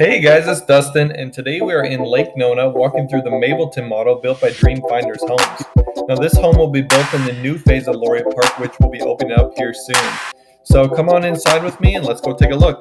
Hey guys, it's Dustin, and today we are in Lake Nona walking through the Mableton model built by Dream Finders Homes. Now, this home will be built in the new phase of Laureate Park, which will be opening up here soon. So come on inside with me and let's go take a look.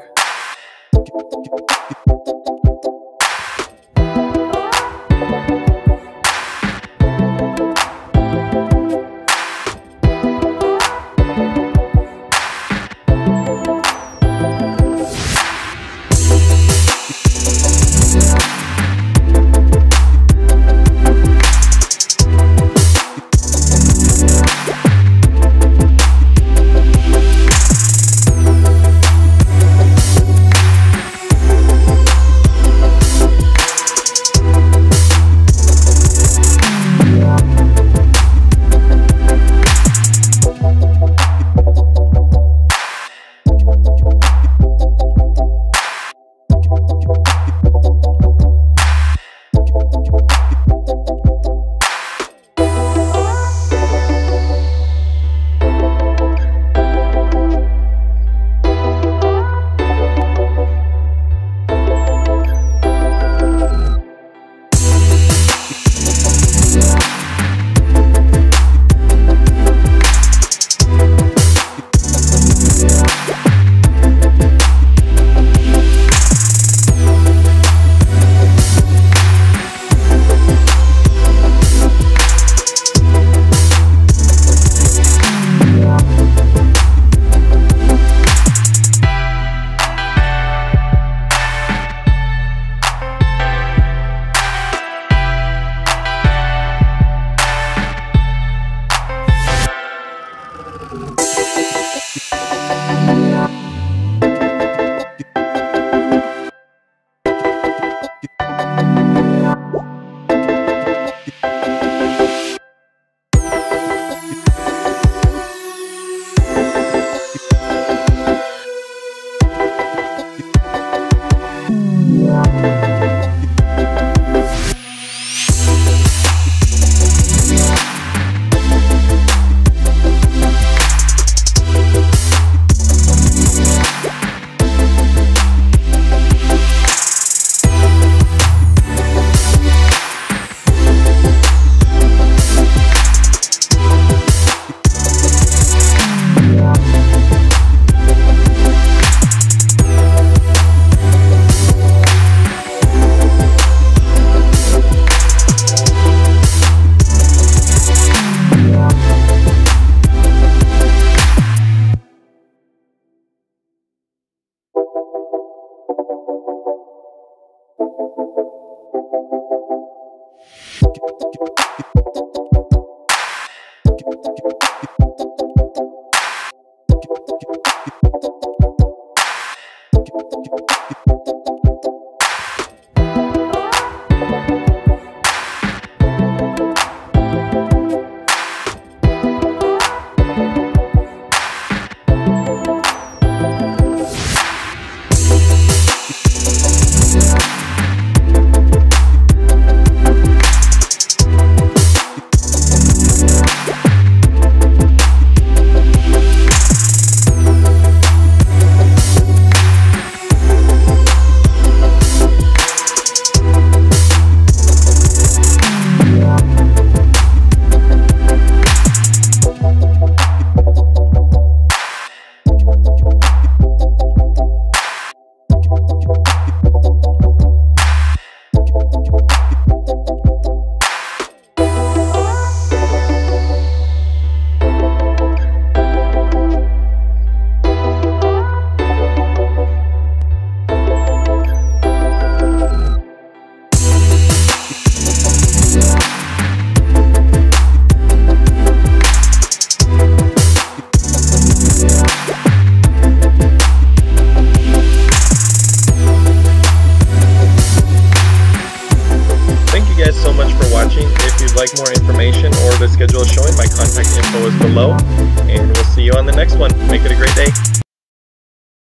Thank you. Get, get, guys so much for watching. If you'd like more information or the schedule showing, my contact info is below. And we'll see you on the next one. Make it a great day.